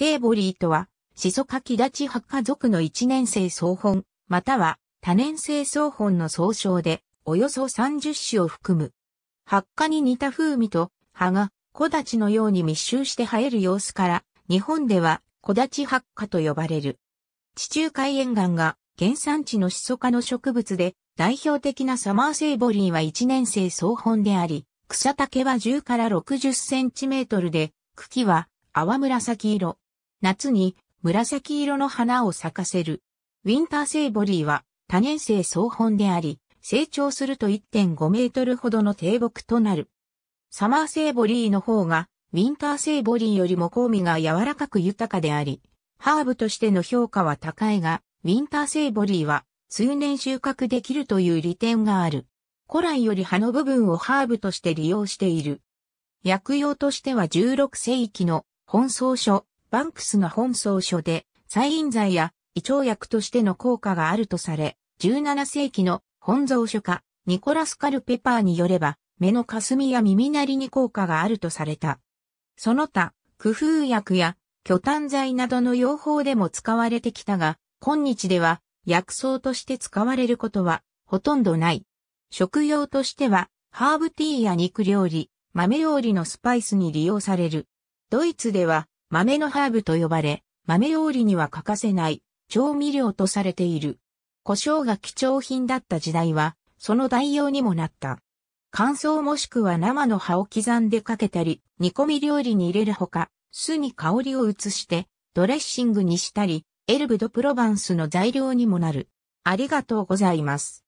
セーボリーとは、シソカキダチハ科属の一年生総本、または多年生総本の総称で、およそ30種を含む。発火に似た風味と葉が木立のように密集して生える様子から、日本では木立発火と呼ばれる。地中海沿岸が原産地のシソ科の植物で、代表的なサマーセーボリーは一年生総本であり、草丈は10から60センチメートルで、茎は淡紫色。夏に紫色の花を咲かせる。ウィンターセーボリーは多年生総本であり、成長すると1.5メートルほどの低木となる。サマーセーボリーの方が、ウィンターセーボリーよりも香味が柔らかく豊かであり、ハーブとしての評価は高いが、ウィンターセーボリーは通年収穫できるという利点がある。古来より葉の部分をハーブとして利用している。薬用としては16世紀の本草書、バンクスの本草書で、催陰剤や胃腸薬としての効果があるとされ、17世紀の本草書家、ニコラス・カルペパーによれば、目の霞や耳鳴りに効果があるとされた。その他、工夫薬や巨炭剤などの用法でも使われてきたが、今日では薬草として使われることはほとんどない。食用としては、ハーブティーや肉料理、豆料理のスパイスに利用される。ドイツでは豆のハーブと呼ばれ、豆料理には欠かせない調味料とされている。胡椒が貴重品だった時代は、その代用にもなった。乾燥もしくは生の葉を刻んでかけたり、煮込み料理に入れるほか、酢に香りを移して、ドレッシングにしたり、エルブ・ド・プロバンスの材料にもなる。ありがとうございます。